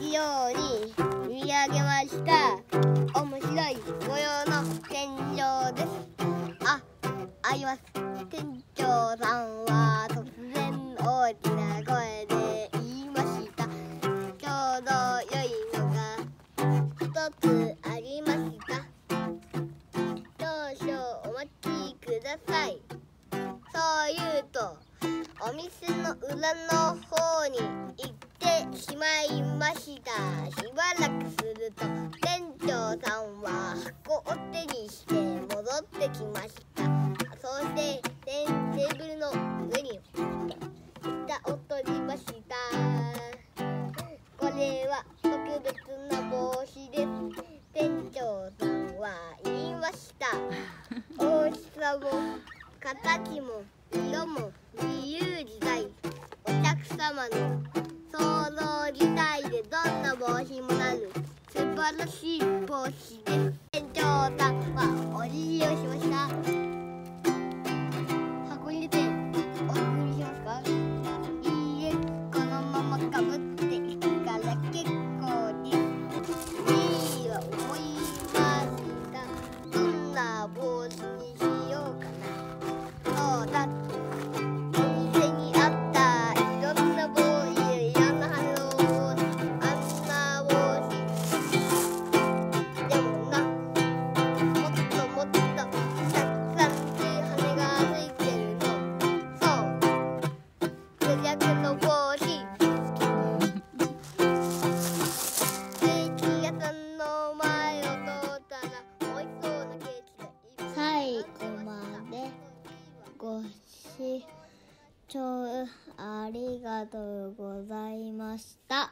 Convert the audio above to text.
じように見上げました。面白い模様の天井です。あ、あります。店長さんは突然大きな声で言いました。ちょうど良いのが一つありました。少々お待ちください。そう言うとお店の裏の方に行ってしまいましたしばらくすると店長さんは箱を手にして戻ってきました。そしてテーブルの上に蓋を取りました。これは特別な帽子です。店長さんは言いました。大きさも形も色も自由自在。お客様の想像自体帽子もなる。素晴らしい帽子です。店長さんありがとうございました。